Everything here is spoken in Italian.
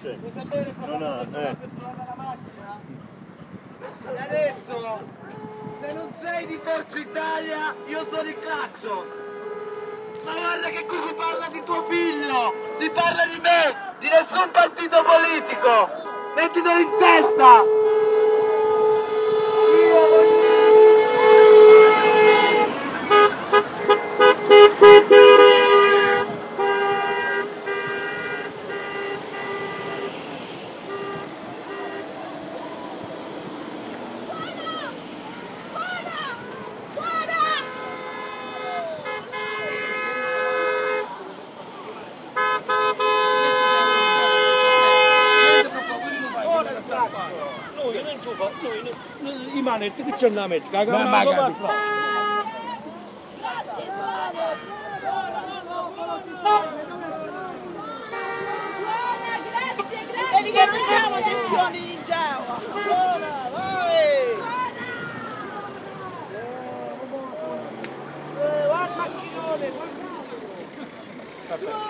Sì. Non ha, eh. E adesso, se non sei di Forza Italia, io sono il Claxon. Ma guarda che qui si parla di tuo figlio, si parla di me, di nessun partito politico. Mettitelo in testa! inciufa, noi, i manetti che c'è una metta, che non lo parlo. Vedi che prendiamo attenzione di Geova! Buona, vai! Eh, guarda il!